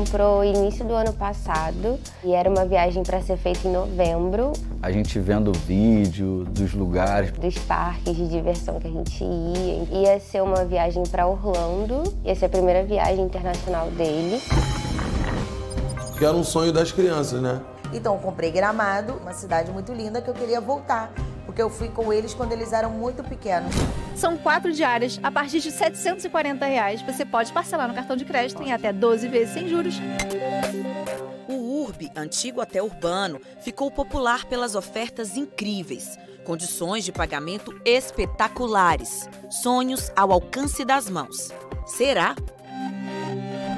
comprou início do ano passado e era uma viagem para ser feita em novembro. A gente vendo vídeo dos lugares, dos parques de diversão que a gente ia. Ia ser uma viagem para Orlando, ia ser a primeira viagem internacional dele. Que era um sonho das crianças, né? Então eu comprei Gramado, uma cidade muito linda que eu queria voltar porque eu fui com eles quando eles eram muito pequenos. São quatro diárias a partir de 740 reais. Você pode parcelar no cartão de crédito em até 12 vezes sem juros. O URB, antigo hotel urbano, ficou popular pelas ofertas incríveis, condições de pagamento espetaculares, sonhos ao alcance das mãos. Será?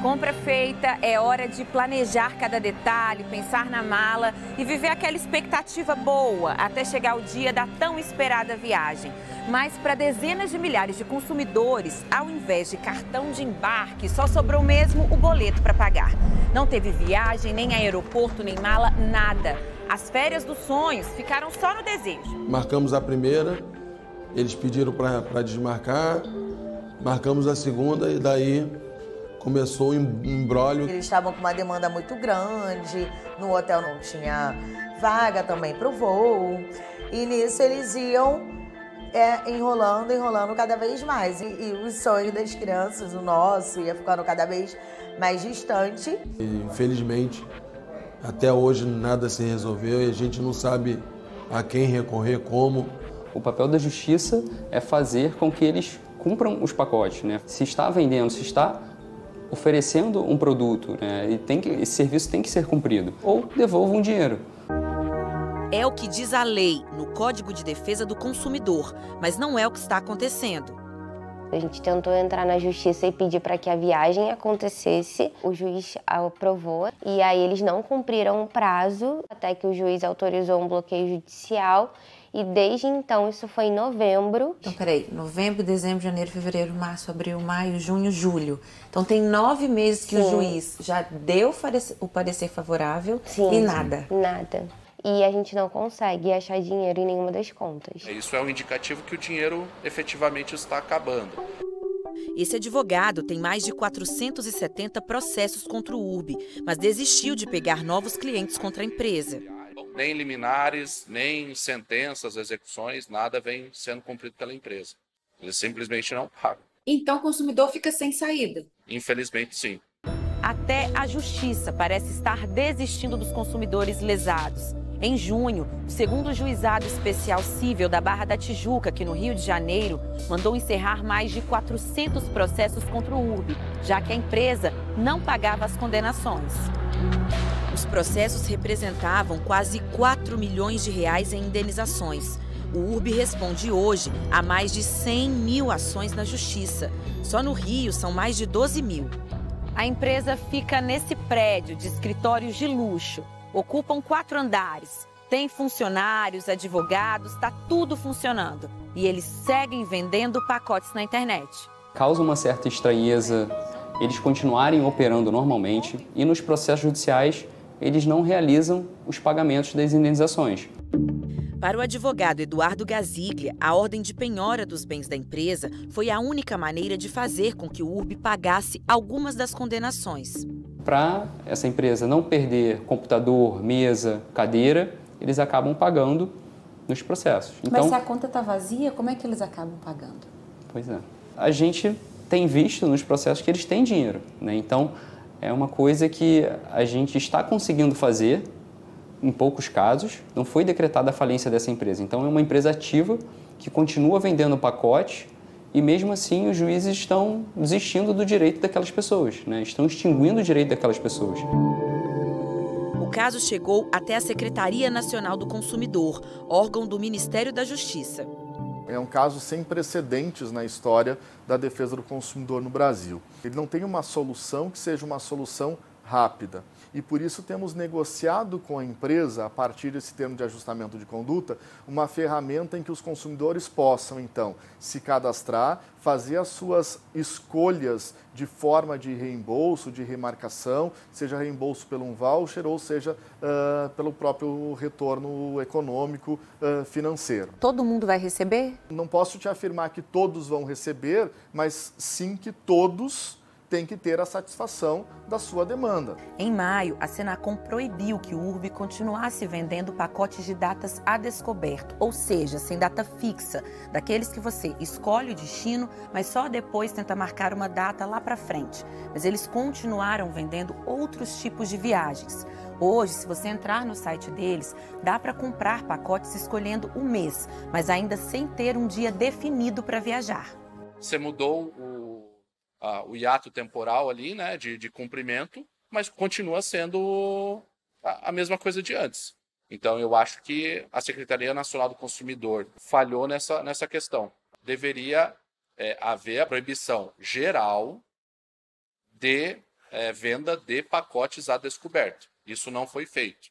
Compra feita, é hora de planejar cada detalhe, pensar na mala e viver aquela expectativa boa até chegar o dia da tão esperada viagem. Mas para dezenas de milhares de consumidores, ao invés de cartão de embarque, só sobrou mesmo o boleto para pagar. Não teve viagem, nem aeroporto, nem mala, nada. As férias dos sonhos ficaram só no desejo. Marcamos a primeira, eles pediram para desmarcar, marcamos a segunda e daí começou o embrólio. Eles estavam com uma demanda muito grande, no hotel não tinha vaga também para o voo. E nisso eles iam é, enrolando, enrolando cada vez mais. E, e os sonhos das crianças, o nosso, ia ficando cada vez mais distante. E, infelizmente, até hoje nada se resolveu e a gente não sabe a quem recorrer, como. O papel da justiça é fazer com que eles cumpram os pacotes, né? Se está vendendo, se está oferecendo um produto né, e tem que, esse serviço tem que ser cumprido, ou devolvam o dinheiro. É o que diz a lei no Código de Defesa do Consumidor, mas não é o que está acontecendo. A gente tentou entrar na justiça e pedir para que a viagem acontecesse. O juiz aprovou e aí eles não cumpriram o prazo até que o juiz autorizou um bloqueio judicial e desde então, isso foi em novembro. Então, peraí, novembro, dezembro, janeiro, fevereiro, março, abril, maio, junho, julho. Então tem nove meses que Sim. o juiz já deu o parecer favorável Sim. e nada. Nada. E a gente não consegue achar dinheiro em nenhuma das contas. Isso é um indicativo que o dinheiro efetivamente está acabando. Esse advogado tem mais de 470 processos contra o URB, mas desistiu de pegar novos clientes contra a empresa nem liminares, nem sentenças, execuções, nada vem sendo cumprido pela empresa. Eles simplesmente não pagam. Então o consumidor fica sem saída? Infelizmente, sim. Até a justiça parece estar desistindo dos consumidores lesados. Em junho, o segundo juizado especial civil da Barra da Tijuca, aqui no Rio de Janeiro, mandou encerrar mais de 400 processos contra o URB, já que a empresa não pagava as condenações. Os processos representavam quase 4 milhões de reais em indenizações. O URB responde hoje a mais de 100 mil ações na justiça. Só no Rio são mais de 12 mil. A empresa fica nesse prédio de escritórios de luxo. Ocupam quatro andares. Tem funcionários, advogados, está tudo funcionando. E eles seguem vendendo pacotes na internet. Causa uma certa estranheza eles continuarem operando normalmente e nos processos judiciais eles não realizam os pagamentos das indenizações. Para o advogado Eduardo Gaziglia, a ordem de penhora dos bens da empresa foi a única maneira de fazer com que o URB pagasse algumas das condenações. Para essa empresa não perder computador, mesa, cadeira, eles acabam pagando nos processos. Então, Mas se a conta está vazia, como é que eles acabam pagando? Pois é. A gente tem visto nos processos que eles têm dinheiro. Né? Então, é uma coisa que a gente está conseguindo fazer em poucos casos. Não foi decretada a falência dessa empresa. Então, é uma empresa ativa que continua vendendo pacotes e, mesmo assim, os juízes estão desistindo do direito daquelas pessoas, né? estão extinguindo o direito daquelas pessoas. O caso chegou até a Secretaria Nacional do Consumidor, órgão do Ministério da Justiça. É um caso sem precedentes na história da defesa do consumidor no Brasil. Ele não tem uma solução que seja uma solução rápida e por isso temos negociado com a empresa, a partir desse termo de ajustamento de conduta, uma ferramenta em que os consumidores possam, então, se cadastrar, fazer as suas escolhas de forma de reembolso, de remarcação, seja reembolso pelo um voucher ou seja uh, pelo próprio retorno econômico uh, financeiro. Todo mundo vai receber? Não posso te afirmar que todos vão receber, mas sim que todos tem que ter a satisfação da sua demanda. Em maio, a Senacom proibiu que o URB continuasse vendendo pacotes de datas a descoberto, ou seja, sem data fixa, daqueles que você escolhe o destino, mas só depois tenta marcar uma data lá para frente. Mas eles continuaram vendendo outros tipos de viagens. Hoje, se você entrar no site deles, dá para comprar pacotes escolhendo o mês, mas ainda sem ter um dia definido para viajar. Você mudou o, o hiato temporal ali, né, de, de cumprimento, mas continua sendo a, a mesma coisa de antes. Então, eu acho que a Secretaria Nacional do Consumidor falhou nessa, nessa questão. Deveria é, haver a proibição geral de é, venda de pacotes a descoberto. Isso não foi feito.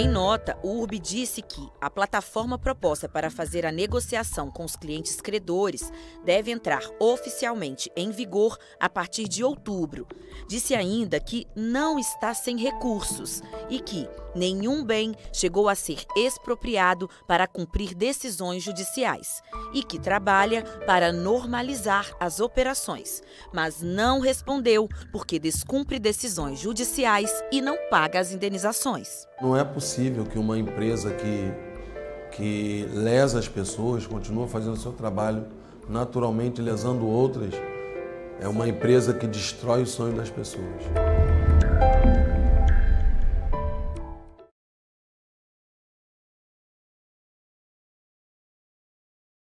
Em nota, o URB disse que a plataforma proposta para fazer a negociação com os clientes credores deve entrar oficialmente em vigor a partir de outubro. Disse ainda que não está sem recursos e que nenhum bem chegou a ser expropriado para cumprir decisões judiciais e que trabalha para normalizar as operações, mas não respondeu porque descumpre decisões judiciais e não paga as indenizações. Não é possível que uma empresa que, que lesa as pessoas continue fazendo o seu trabalho naturalmente lesando outras. É uma empresa que destrói o sonho das pessoas.